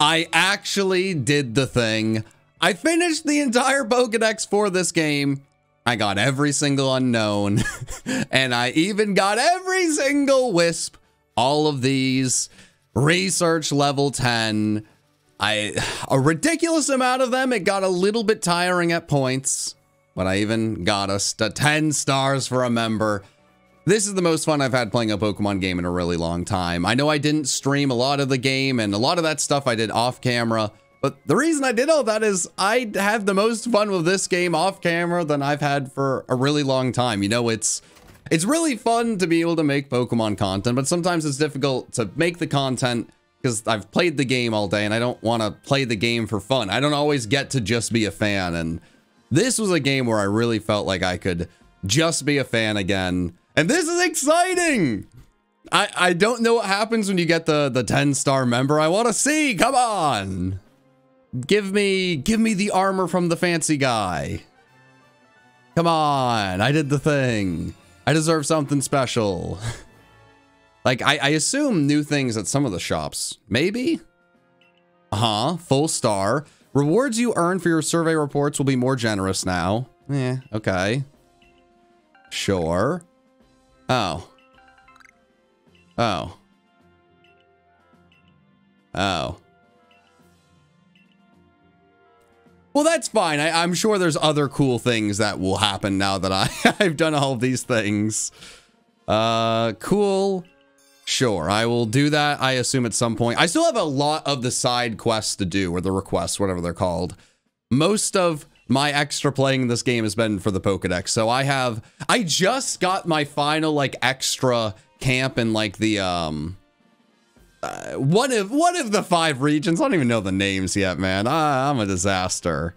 I actually did the thing. I finished the entire Pokedex for this game. I got every single Unown, and I even got every single wisp. All of these research level 10. I a ridiculous amount of them. It got a little bit tiring at points, but I even got us to 10 stars for a member. This is the most fun I've had playing a Pokemon game in a really long time. I know I didn't stream a lot of the game and a lot of that stuff I did off camera, but the reason I did all that is I have the most fun with this game off camera than I've had for a really long time. You know, it's it's really fun to be able to make Pokemon content, but sometimes it's difficult to make the content because I've played the game all day and I don't want to play the game for fun. I don't always get to just be a fan. And this was a game where I really felt like I could just be a fan again and this is exciting. I, I don't know what happens when you get the, the 10 star member. I want to see. Come on. Give me, give me the armor from the fancy guy. Come on. I did the thing. I deserve something special. like, I, I assume new things at some of the shops. Maybe? Uh-huh. Full star. Rewards you earn for your survey reports will be more generous now. Yeah, okay. Sure. Oh. Oh. Oh. Well, that's fine. I, am sure there's other cool things that will happen now that I, I've done all these things. Uh, cool. Sure, I will do that, I assume, at some point. I still have a lot of the side quests to do, or the requests, whatever they're called. Most of my extra playing this game has been for the Pokedex. So I have, I just got my final like extra camp in like the, um, uh, one of, one of the five regions. I don't even know the names yet, man. I, I'm a disaster.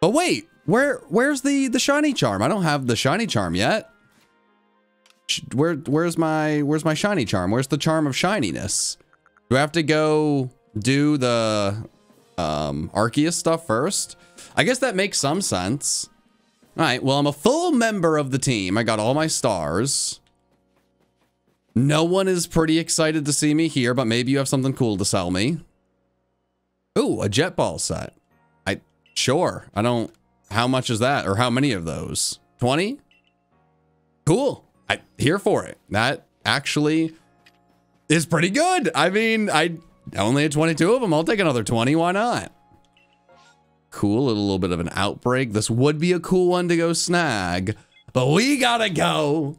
But wait, where, where's the, the shiny charm? I don't have the shiny charm yet. Where, where's my, where's my shiny charm? Where's the charm of shininess? Do I have to go do the, um, Arceus stuff first? I guess that makes some sense. All right, well, I'm a full member of the team. I got all my stars. No one is pretty excited to see me here, but maybe you have something cool to sell me. Ooh, a jet ball set. I, sure. I don't, how much is that? Or how many of those? 20? Cool. I, here for it. That actually is pretty good. I mean, I only had 22 of them. I'll take another 20. Why not? Cool, a little bit of an outbreak. This would be a cool one to go snag, but we gotta go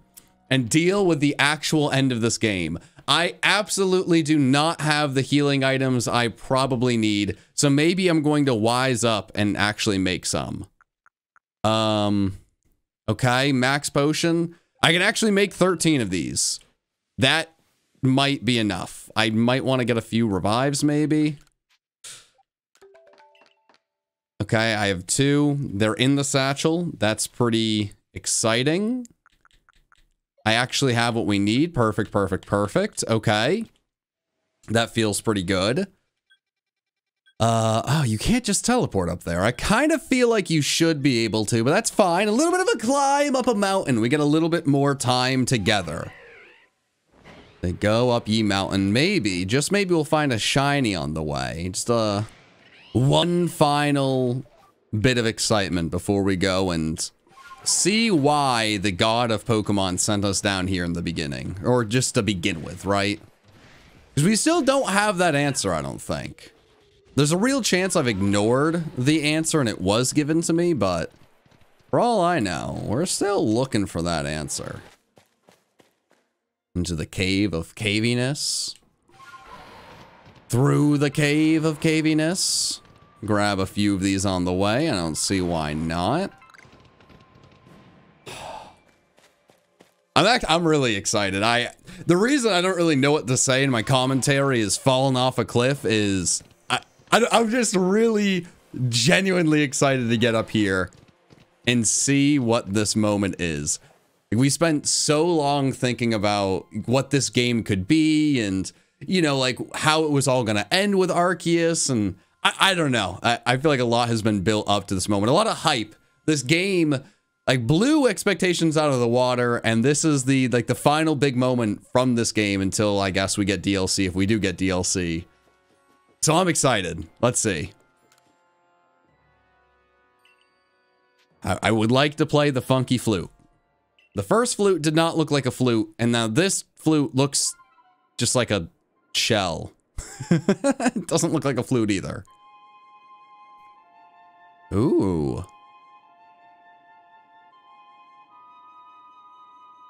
and deal with the actual end of this game. I absolutely do not have the healing items I probably need, so maybe I'm going to wise up and actually make some. Um, okay, max potion. I can actually make 13 of these. That might be enough. I might want to get a few revives, maybe. Okay, I have two. They're in the satchel. That's pretty exciting. I actually have what we need. Perfect, perfect, perfect. Okay. That feels pretty good. Uh, oh, you can't just teleport up there. I kind of feel like you should be able to, but that's fine. A little bit of a climb up a mountain. We get a little bit more time together. They go up ye mountain. Maybe, just maybe we'll find a shiny on the way. Just, uh, one final bit of excitement before we go and see why the god of Pokemon sent us down here in the beginning. Or just to begin with, right? Because we still don't have that answer, I don't think. There's a real chance I've ignored the answer and it was given to me, but for all I know, we're still looking for that answer. Into the cave of caviness through the cave of caviness. Grab a few of these on the way. I don't see why not. I'm act I'm really excited. I the reason I don't really know what to say in my commentary is falling off a cliff is I, I I'm just really genuinely excited to get up here and see what this moment is. We spent so long thinking about what this game could be and you know, like how it was all going to end with Arceus. And I, I don't know. I, I feel like a lot has been built up to this moment. A lot of hype. This game like blew expectations out of the water. And this is the like the final big moment from this game until I guess we get DLC if we do get DLC. So I'm excited. Let's see. I, I would like to play the funky flute. The first flute did not look like a flute, and now this flute looks just like a shell. It doesn't look like a flute either. Ooh.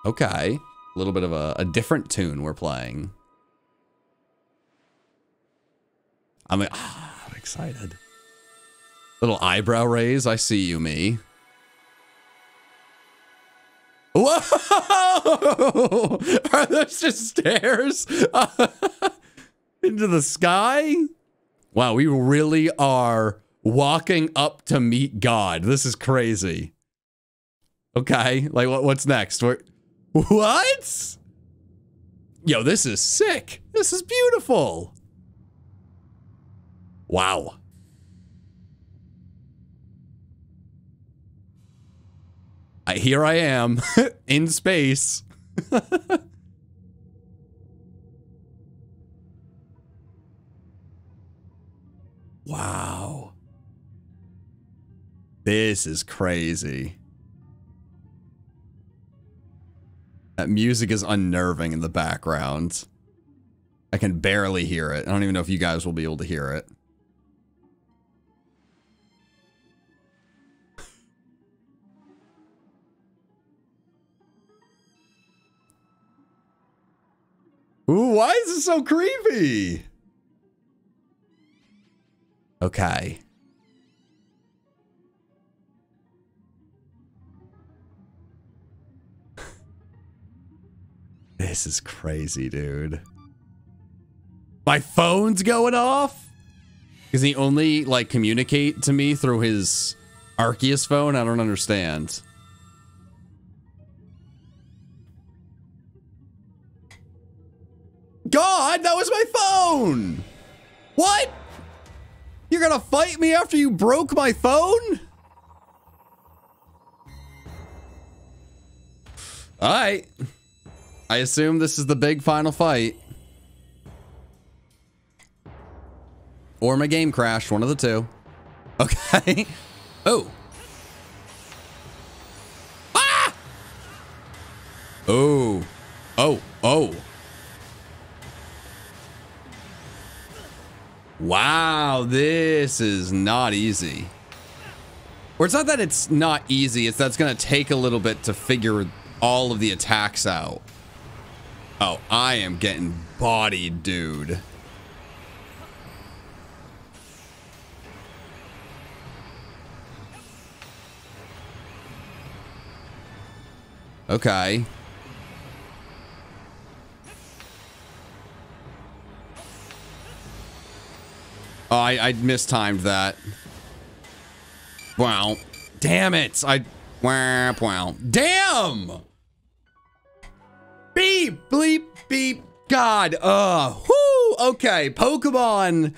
Okay. A little bit of a, a different tune we're playing. I'm, ah, I'm excited. Little eyebrow raise. I see you, me. Whoa! Are those just stairs into the sky? Wow, we really are walking up to meet God. This is crazy. Okay, like what, what's next? We're, what? Yo, this is sick. This is beautiful. Wow. I, here I am in space. wow. This is crazy. That music is unnerving in the background. I can barely hear it. I don't even know if you guys will be able to hear it. Ooh, why is it so creepy? Okay. this is crazy, dude. My phone's going off? Does he only, like, communicate to me through his Arceus phone? I don't understand. God, that was my phone! What? You're gonna fight me after you broke my phone? Alright. I assume this is the big final fight. Or my game crashed, one of the two. Okay. oh. Ah! Oh. Oh. Oh. Wow, this is not easy. Or it's not that it's not easy, it's that it's going to take a little bit to figure all of the attacks out. Oh, I am getting bodied, dude. Okay. Oh, I, I mistimed that. Wow. Damn it. I... Wow, wow. Damn! Beep, bleep, beep. God, uh, whoo, okay, Pokemon.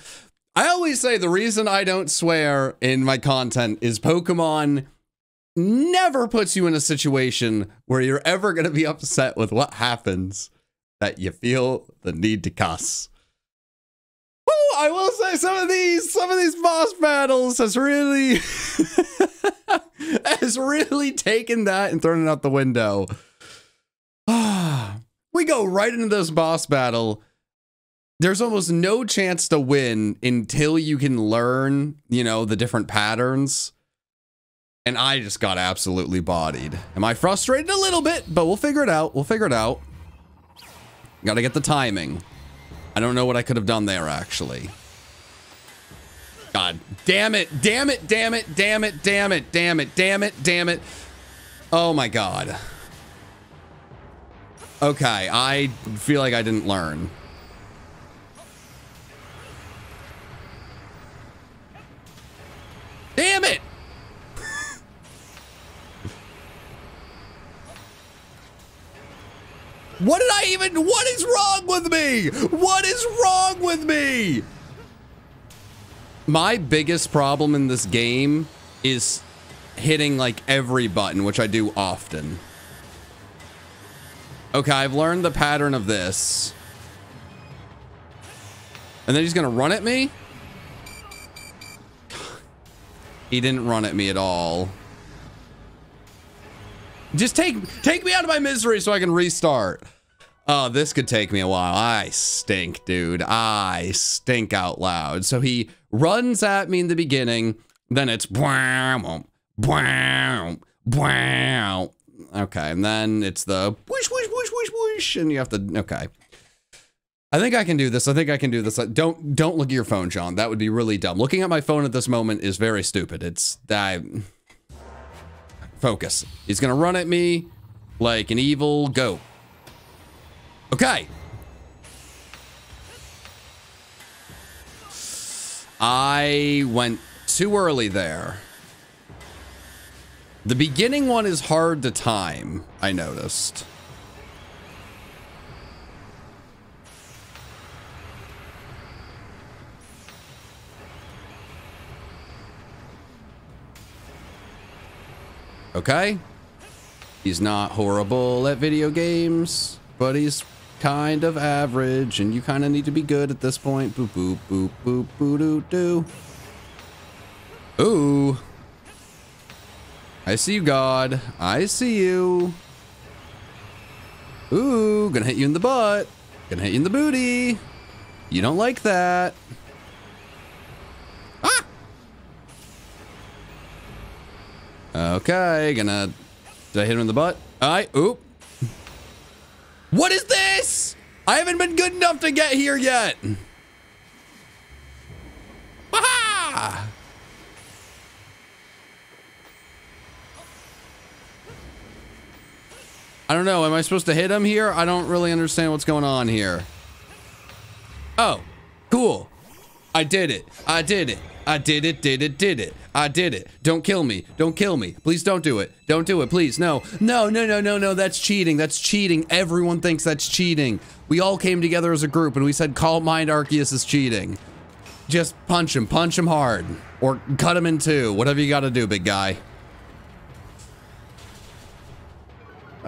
I always say the reason I don't swear in my content is Pokemon never puts you in a situation where you're ever going to be upset with what happens that you feel the need to cuss. I will say some of these, some of these boss battles has really, has really taken that and thrown it out the window. we go right into this boss battle. There's almost no chance to win until you can learn, you know, the different patterns. And I just got absolutely bodied. Am I frustrated a little bit? But we'll figure it out. We'll figure it out. Got to get the timing. I don't know what I could have done there, actually. God damn it, damn it, damn it, damn it, damn it, damn it, damn it, damn it. Oh my god. Okay, I feel like I didn't learn. Damn it! What did I even, what is wrong with me? What is wrong with me? My biggest problem in this game is hitting like every button, which I do often. Okay, I've learned the pattern of this. And then he's gonna run at me? He didn't run at me at all. Just take take me out of my misery so I can restart. Oh, this could take me a while. I stink, dude. I stink out loud. So he runs at me in the beginning. Then it's bwam, bwam, bwam. Okay, and then it's the whoosh, whoosh, whoosh, whoosh, whoosh, and you have to, okay. I think I can do this. I think I can do this. Don't don't look at your phone, John. That would be really dumb. Looking at my phone at this moment is very stupid. It's I focus. He's gonna run at me like an evil goat. Okay. I went too early there. The beginning one is hard to time, I noticed. Okay. He's not horrible at video games, but he's kind of average, and you kind of need to be good at this point. Boop, boop, boop, boop, boo, doo, doo. Ooh. I see you, God. I see you. Ooh, gonna hit you in the butt. Gonna hit you in the booty. You don't like that. Okay, gonna... Did I hit him in the butt? I... Oop. What is this? I haven't been good enough to get here yet. Aha! I don't know. Am I supposed to hit him here? I don't really understand what's going on here. Oh, cool. I did it. I did it. I did it, did it, did it. I did it. Don't kill me. Don't kill me. Please don't do it. Don't do it, please. No. No, no, no, no, no. That's cheating. That's cheating. Everyone thinks that's cheating. We all came together as a group and we said Calm Mind Arceus is cheating. Just punch him. Punch him hard. Or cut him in two. Whatever you gotta do, big guy.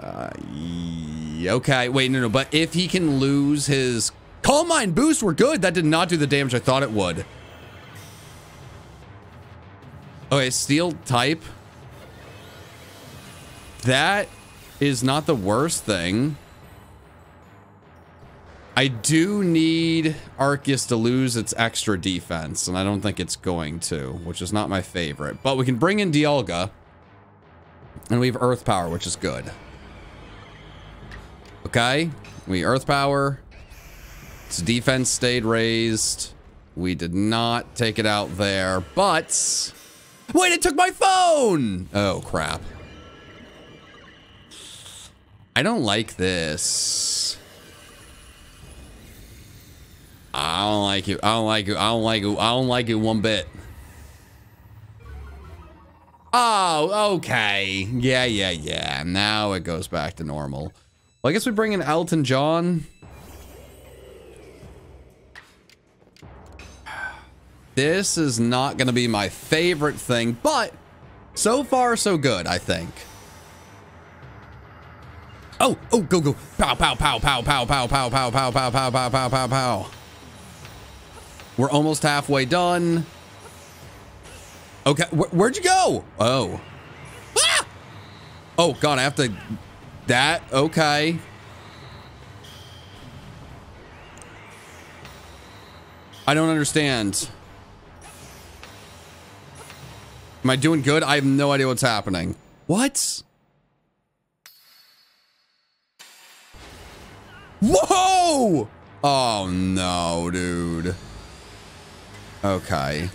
Uh, okay. Wait, no, no. But if he can lose his Calm Mind boost, we're good. That did not do the damage I thought it would. Okay, steel type. That is not the worst thing. I do need Arceus to lose its extra defense, and I don't think it's going to, which is not my favorite. But we can bring in Dialga, and we have Earth Power, which is good. Okay, we Earth Power. Its defense stayed raised. We did not take it out there, but Wait, it took my phone! Oh, crap. I don't like this. I don't like it. I don't like it. I don't like it. I don't like it one bit. Oh, okay. Yeah, yeah, yeah. Now it goes back to normal. Well, I guess we bring in Elton John. This is not going to be my favorite thing, but so far so good, I think. Oh, oh, go, go. Pow, pow, pow, pow, pow, pow, pow, pow, pow, pow, pow, pow, pow, pow, pow. We're almost halfway done. Okay, where'd you go? Oh. Ah! Oh, God, I have to... That, okay. I don't understand. Am I doing good? I have no idea what's happening. What? Whoa! Oh no, dude. Okay.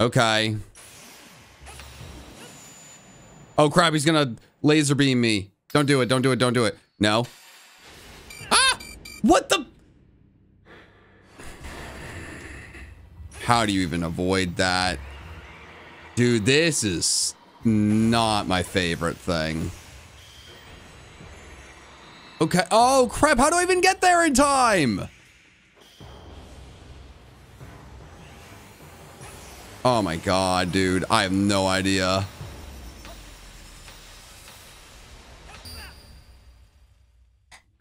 Okay. Oh crap, he's gonna laser beam me. Don't do it, don't do it, don't do it. No. Ah! What the? How do you even avoid that? Dude, this is not my favorite thing. Okay. Oh, crap. How do I even get there in time? Oh my god, dude. I have no idea.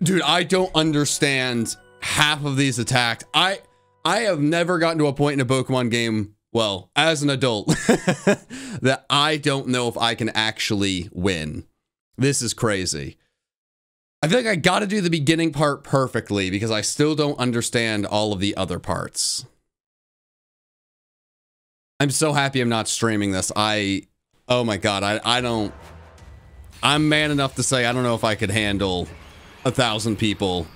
Dude, I don't understand half of these attacks. I I have never gotten to a point in a Pokemon game, well, as an adult, that I don't know if I can actually win. This is crazy. I feel like I got to do the beginning part perfectly because I still don't understand all of the other parts. I'm so happy I'm not streaming this. I, oh my God, I, I don't, I'm man enough to say I don't know if I could handle a thousand people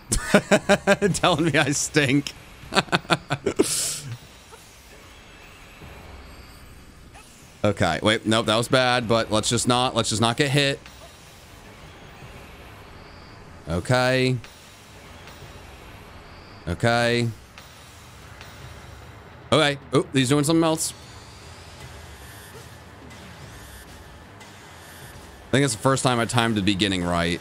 telling me I stink. okay, wait, nope, that was bad, but let's just not, let's just not get hit. Okay. Okay. Okay. Oh, he's doing something else. I think it's the first time I timed the beginning right.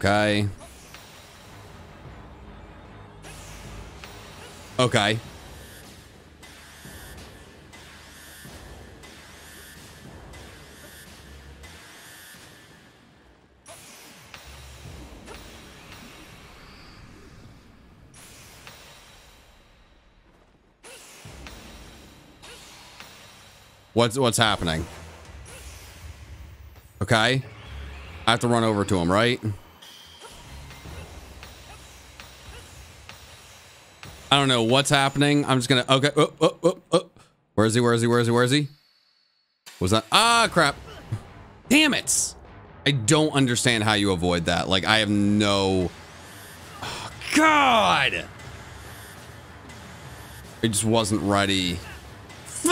Okay. Okay. What's what's happening? Okay. I have to run over to him, right? I don't know what's happening. I'm just gonna okay. Oh, oh, oh, oh. Where is he? Where is he? Where is he? Where is he? Was that? Ah, crap! Damn it! I don't understand how you avoid that. Like I have no. Oh, God! It just wasn't ready.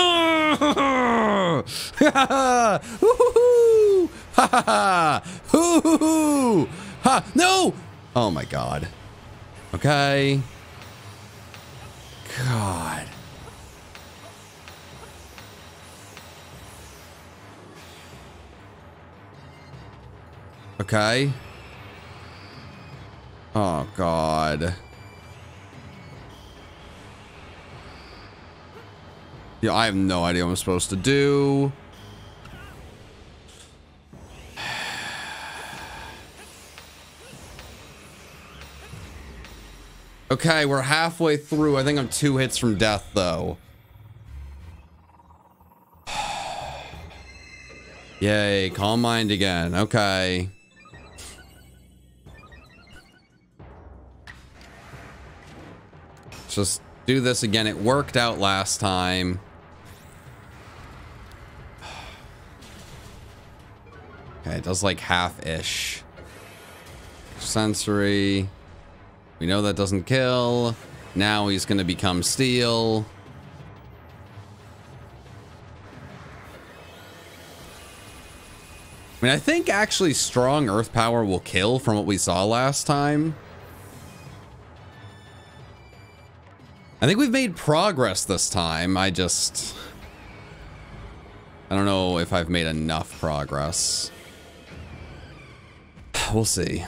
Ha No! Oh my god. Okay. God. Okay. Oh, God. Yeah, I have no idea what I'm supposed to do. Okay, we're halfway through. I think I'm two hits from death, though. Yay, calm mind again. Okay. Just do this again. It worked out last time. Okay, it does like half-ish. Sensory. We know that doesn't kill. Now he's going to become steel. I mean, I think actually strong earth power will kill from what we saw last time. I think we've made progress this time. I just... I don't know if I've made enough progress. We'll see.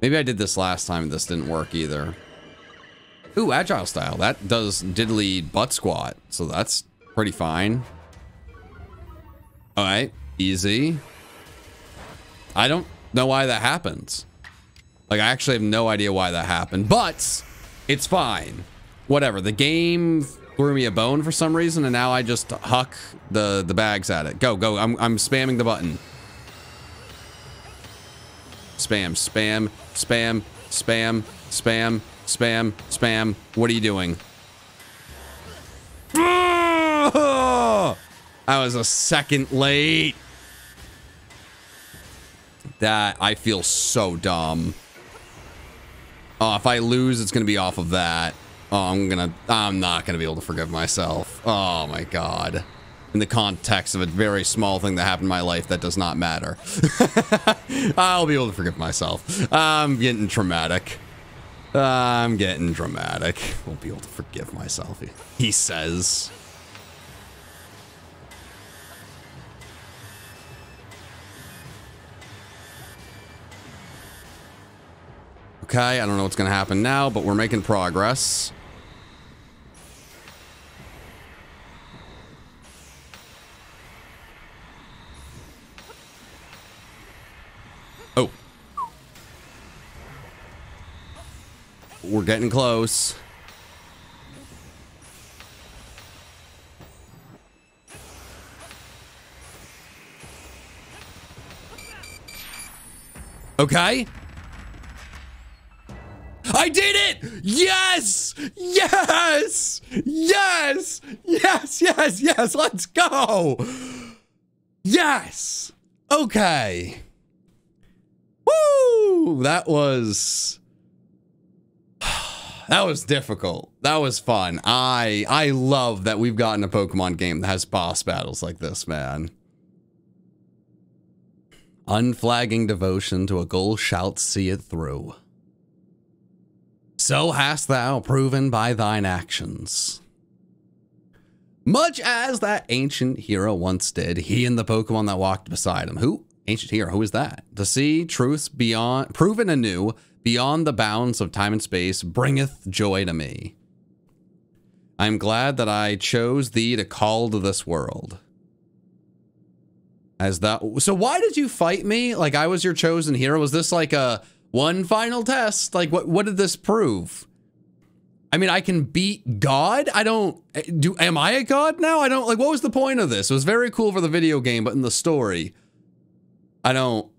Maybe I did this last time and this didn't work either. Ooh, agile style. That does diddly butt squat. So that's pretty fine. All right. Easy. I don't know why that happens. Like, I actually have no idea why that happened. But it's fine. Whatever. The game threw me a bone for some reason, and now I just huck the, the bags at it. Go, go. I'm, I'm spamming the button. Spam, spam, spam, spam, spam, spam, spam. What are you doing? I was a second late. That, I feel so dumb. Oh, if I lose, it's going to be off of that. Oh, I'm going to, I'm not going to be able to forgive myself. Oh my God in the context of a very small thing that happened in my life that does not matter. I'll be able to forgive myself. I'm getting dramatic. I'm getting dramatic. Won't be able to forgive myself, he says. Okay, I don't know what's going to happen now, but we're making progress. We're getting close. Okay. I did it! Yes! Yes! Yes! Yes, yes, yes, let's go! Yes! Okay. Woo! That was... That was difficult. That was fun. I I love that we've gotten a Pokemon game that has boss battles like this, man. Unflagging devotion to a goal shalt see it through. So hast thou proven by thine actions. Much as that ancient hero once did, he and the Pokemon that walked beside him. Who? Ancient hero, who is that? To see truths beyond, proven anew, beyond the bounds of time and space, bringeth joy to me. I am glad that I chose thee to call to this world. As that, so why did you fight me? Like I was your chosen hero? Was this like a one final test? Like what, what did this prove? I mean, I can beat God. I don't do. Am I a god now? I don't like. What was the point of this? It was very cool for the video game, but in the story, I don't.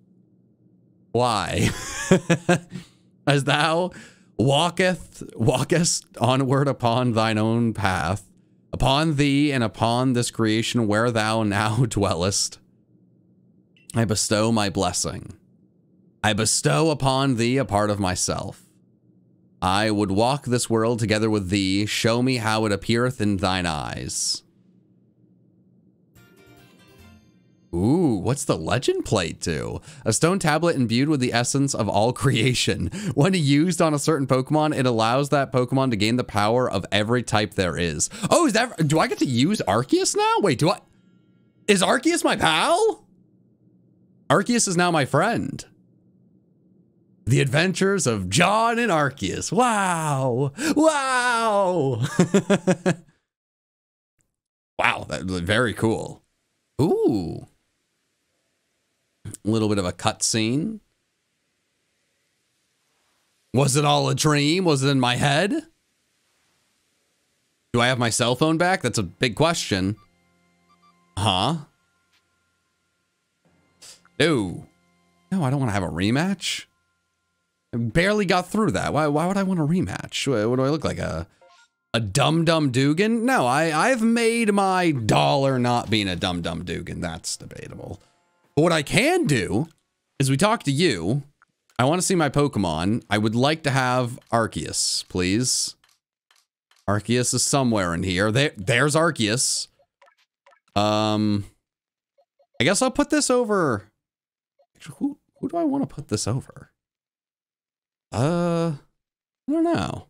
Why? As thou walketh, walkest onward upon thine own path, upon thee and upon this creation where thou now dwellest, I bestow my blessing. I bestow upon thee a part of myself. I would walk this world together with thee. Show me how it appeareth in thine eyes. Ooh, what's the legend plate to? A stone tablet imbued with the essence of all creation. When used on a certain Pokemon, it allows that Pokemon to gain the power of every type there is. Oh, is that, do I get to use Arceus now? Wait, do I, is Arceus my pal? Arceus is now my friend. The Adventures of John and Arceus. Wow. Wow. wow, that very cool. Ooh. Little bit of a cutscene. Was it all a dream? Was it in my head? Do I have my cell phone back? That's a big question. Huh? No. No, I don't want to have a rematch. I barely got through that. Why, why would I want a rematch? What, do I look like? A a dum dum Dugan? No, I, I've made my dollar not being a dum dum Dugan. That's debatable. But what I can do is we talk to you. I want to see my Pokemon. I would like to have Arceus, please. Arceus is somewhere in here. There, there's Arceus. Um, I guess I'll put this over. Who, who do I want to put this over? Uh, I don't know.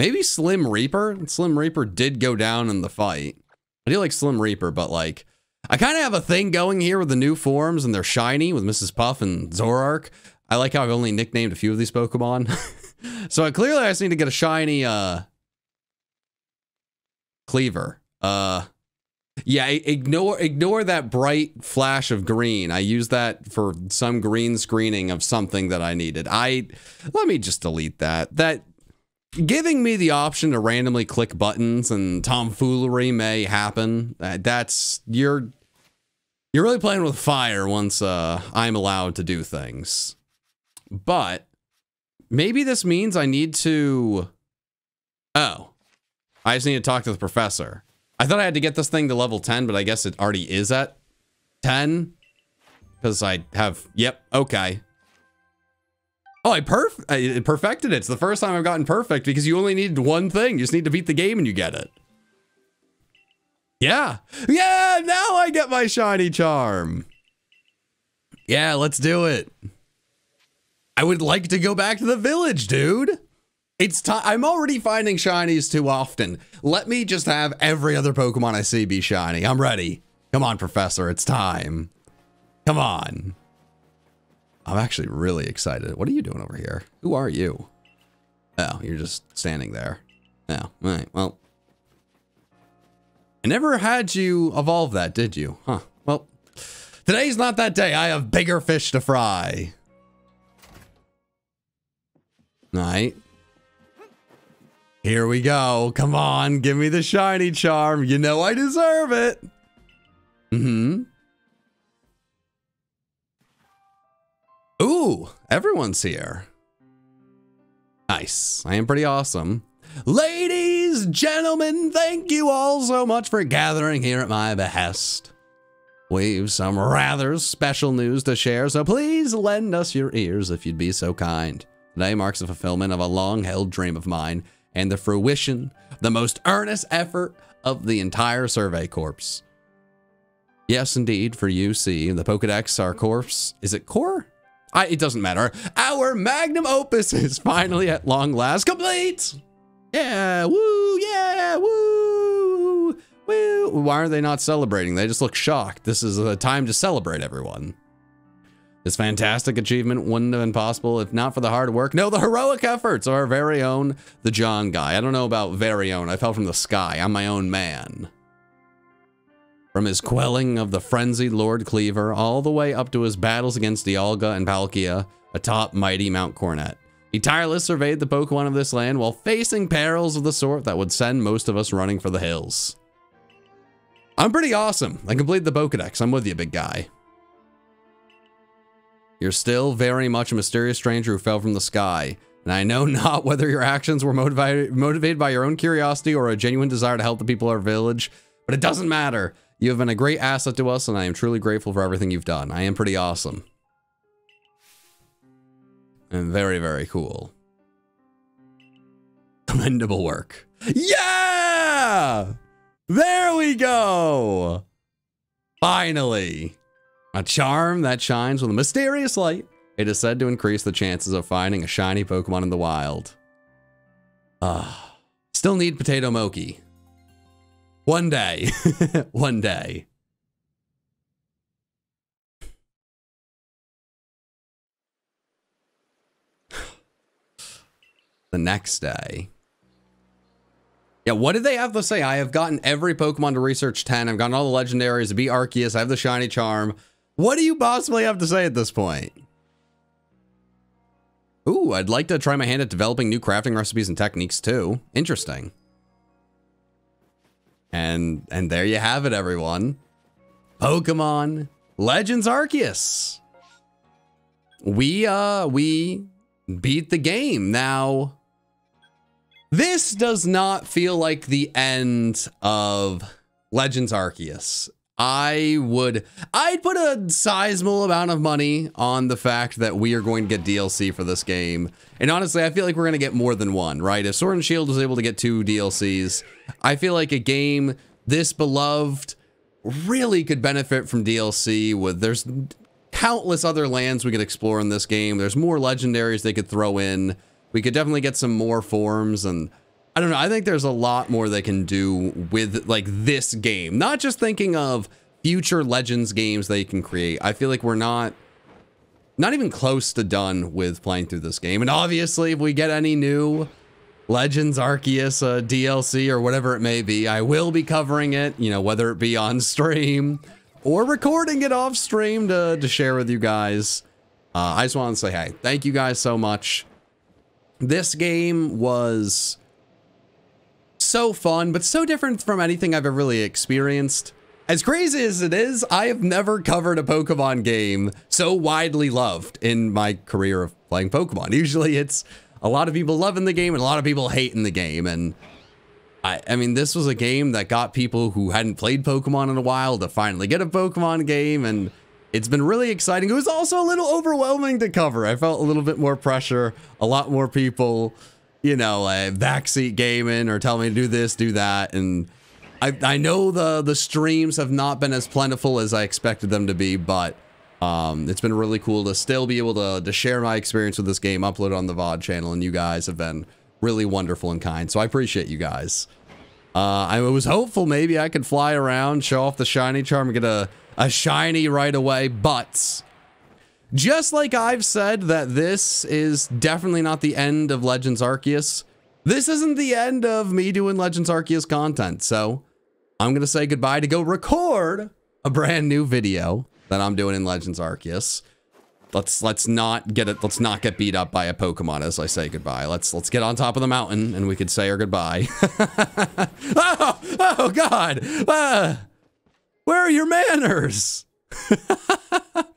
Maybe Slim Reaper. Slim Reaper did go down in the fight. I do like Slim Reaper, but like, I kind of have a thing going here with the new forms and they're shiny with Mrs. Puff and Zoroark. I like how I've only nicknamed a few of these Pokemon. so I, clearly I just need to get a shiny, uh, Kleavor. Uh, yeah, ignore ignore that bright flash of green. I used that for some green screening of something that I needed. I let me just delete that. That giving me the option to randomly click buttons and tomfoolery may happen. Uh, that's you're you're really playing with fire once uh, I'm allowed to do things. But maybe this means I need to. Oh, I just need to talk to the professor. I thought I had to get this thing to level 10, but I guess it already is at 10. Because I have, yep, okay. Oh, I, perf I perfected it. It's the first time I've gotten perfect because you only need one thing. You just need to beat the game and you get it. Yeah. Yeah, now I get my shiny charm. Yeah, let's do it. I would like to go back to the village, dude. It's time. I'm already finding shinies too often. Let me just have every other Pokemon I see be shiny. I'm ready. Come on, Professor. It's time. Come on. I'm actually really excited. What are you doing over here? Who are you? Oh, you're just standing there. Oh, right. Well, I never had you evolve that, did you? Huh. Well, today's not that day. I have bigger fish to fry. All right. Here we go. Come on, give me the shiny charm. You know I deserve it. Mm-hmm. Ooh, everyone's here. Nice. I am pretty awesome. Ladies, gentlemen, thank you all so much for gathering here at my behest. We've some rather special news to share, so please lend us your ears if you'd be so kind. Today marks the fulfillment of a long-held dream of mine and the fruition, the most earnest effort of the entire Survey Corps. Yes, indeed, for UC, the Pokedex, our corpse, is it core? I, it doesn't matter. Our magnum opus is finally at long last complete. Yeah, woo, yeah, woo, woo. Why are they not celebrating? They just look shocked. This is a time to celebrate everyone. This fantastic achievement wouldn't have been possible if not for the hard work. No, the heroic efforts of our very own, the John guy. I don't know about very own. I fell from the sky. I'm my own man. From his quelling of the frenzied Lord Kleavor all the way up to his battles against Dialga and Palkia atop mighty Mount Coronet. He tirelessly surveyed the Pokemon of this land while facing perils of the sort that would send most of us running for the hills. I'm pretty awesome. I completed the Pokedex. I'm with you, big guy. You're still very much a mysterious stranger who fell from the sky, and I know not whether your actions were motivated, motivated by your own curiosity or a genuine desire to help the people of our village, but it doesn't matter. You have been a great asset to us, and I am truly grateful for everything you've done. I am pretty awesome. And very, very cool. Commendable work. Yeah! There we go! Finally! A charm that shines with a mysterious light. It is said to increase the chances of finding a shiny Pokemon in the wild. Ah, uh, still need Potato Moki. One day. One day. the next day. Yeah, what did they have to say? I have gotten every Pokemon to research 10. I've gotten all the legendaries to be Arceus. I have the shiny charm. What do you possibly have to say at this point? Ooh, I'd like to try my hand at developing new crafting recipes and techniques too. Interesting. And and there you have it, everyone. Pokemon Legends Arceus. We uh we beat the game. Now this does not feel like the end of Legends Arceus. I would, I'd put a sizable amount of money on the fact that we are going to get DLC for this game. And honestly, I feel like we're going to get more than one, right? If Sword and Shield was able to get two DLCs, I feel like a game this beloved really could benefit from DLC with, there's countless other lands we could explore in this game. There's more legendaries they could throw in. We could definitely get some more forms and I don't know. I think there's a lot more they can do with like this game. Not just thinking of future Legends games they can create. I feel like we're not not even close to done with playing through this game. And obviously, if we get any new Legends Arceus uh, DLC or whatever it may be, I will be covering it, you know, whether it be on stream or recording it off stream to, to share with you guys. Uh, I just want to say, hey, thank you guys so much. This game was so fun, but so different from anything I've ever really experienced. As crazy as it is, I have never covered a Pokemon game so widely loved in my career of playing Pokemon. Usually it's a lot of people loving the game and a lot of people hating the game. And I, I mean, this was a game that got people who hadn't played Pokemon in a while to finally get a Pokemon game. And it's been really exciting. It was also a little overwhelming to cover. I felt a little bit more pressure, a lot more people you know, a backseat gaming or tell me to do this, do that. And I, I know the, the streams have not been as plentiful as I expected them to be, but um, it's been really cool to still be able to, to share my experience with this game, upload on the VOD channel, and you guys have been really wonderful and kind. So I appreciate you guys. Uh, I was hopeful maybe I could fly around, show off the shiny charm, and get a, a shiny right away, but just like I've said that this is definitely not the end of Legends Arceus, this isn't the end of me doing Legends Arceus content. So I'm going to say goodbye to go record a brand new video that I'm doing in Legends Arceus. Let's let's not get it. Let's not get beat up by a Pokemon as I say goodbye. Let's let's get on top of the mountain and we could say our goodbye. oh, oh God! Ah, where are your manners?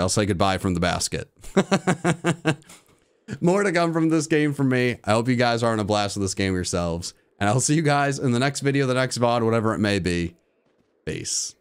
I'll say goodbye from the basket. More to come from this game from me. I hope you guys are in a blast with this game yourselves. And I'll see you guys in the next video, the next VOD, whatever it may be. Peace.